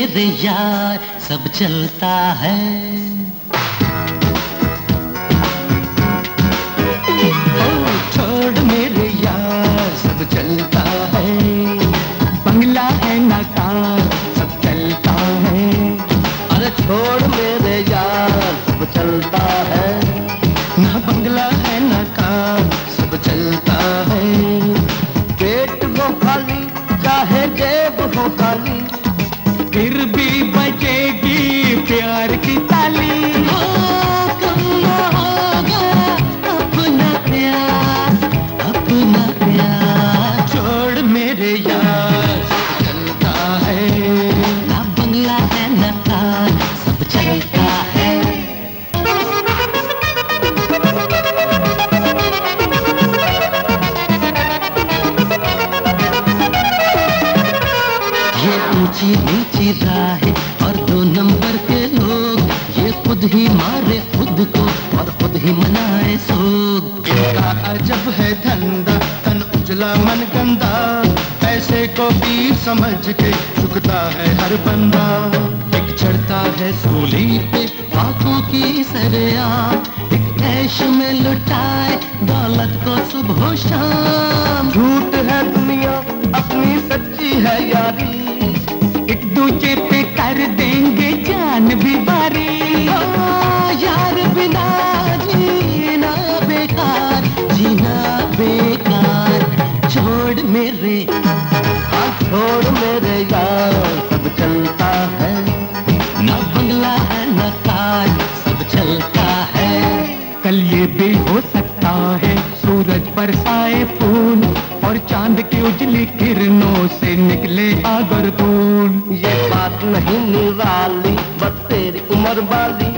यार, सब चलता है। छोड़ मेरे यार, सब चलता है। बंगला है नकार सब चलता है। अरे छोड़ मेरे यार, सब चलता है। ना बंगला है ना सब चलता है। पेट वो खाली, चाहे जेब हो खाली। फिर भी ऊँची नीची राह और दो नंबर के लोग, ये खुद ही मारे खुद को और खुद ही मनाए सोग। इनका अजब है धंधा तन उजला मन गंदा, पैसे को पीर समझ के झुकता है हर बंदा। एक चढ़ता है सूली पे आँखों की सरिया, एक ऐश में लुटाए दौलत को सुबह शाम। झूठ है दुनिया, अपनी सच्ची है यारी है पर बरसाए फूल और चाँद की उजली किरणों से निकले आगर फूल। ये बात नहीं निराली बस तेरी उम्र वाली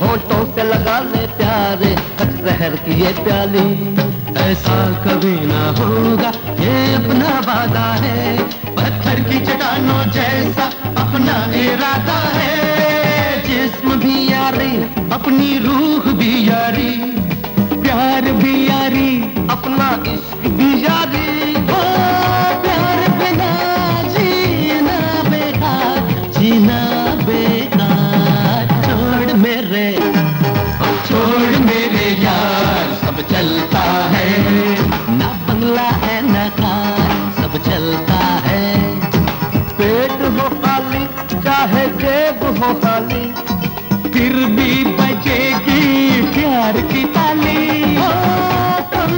होठों से लगा ले प्यारे शहर की ये प्याली। ऐसा कभी ना होगा ये अपना वादा है। पत्थर की चट्टानों जैसा अपना इरादा है। जिस्म भी यारी अपनी रूह भी यारी। अपना इश्क भी यारी ओ, प्यार बिना जीना बेकार जीना बेकार। छोड़ मेरे छोड़ मेरे यार सब चलता है। ना बंगला है ना कार सब चलता है। पेट हो खाली चाहे जेब हो खाली फिर भी बजेगी प्यार की ताली। ओ, कम